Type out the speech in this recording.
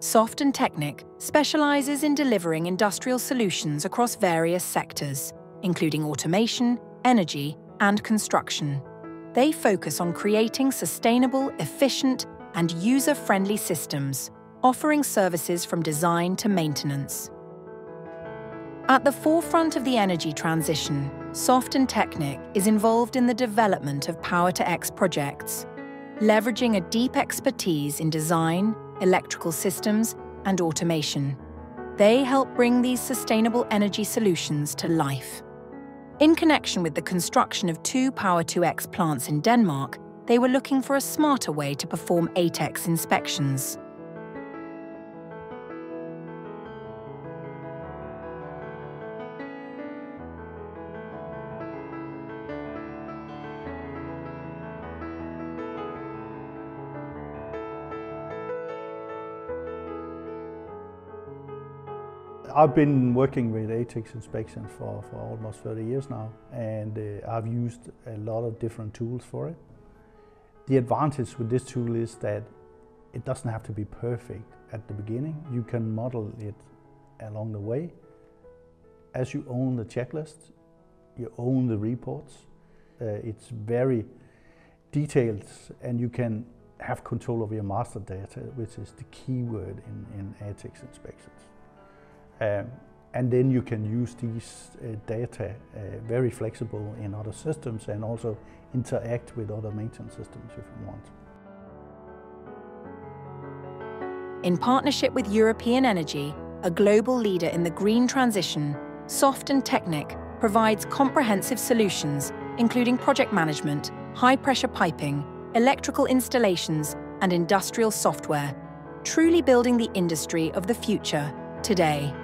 Soft and Teknik specializes in delivering industrial solutions across various sectors, including automation, energy, and construction. They focus on creating sustainable, efficient, and user-friendly systems, offering services from design to maintenance. At the forefront of the energy transition, Soft and Teknik is involved in the development of Power-to-X projects, leveraging a deep expertise in design, electrical systems, and automation. They help bring these sustainable energy solutions to life. In connection with the construction of two Power2X plants in Denmark, they were looking for a smarter way to perform ATEX inspections. I've been working with ATEX inspections for, for almost 30 years now and uh, I've used a lot of different tools for it. The advantage with this tool is that it doesn't have to be perfect at the beginning. You can model it along the way. As you own the checklist, you own the reports. Uh, it's very detailed and you can have control of your master data, which is the key word in, in ATEX inspections. Um, and then you can use these uh, data uh, very flexible in other systems and also interact with other maintenance systems if you want. In partnership with European Energy, a global leader in the green transition, Soft and Teknik provides comprehensive solutions, including project management, high-pressure piping, electrical installations, and industrial software, truly building the industry of the future today.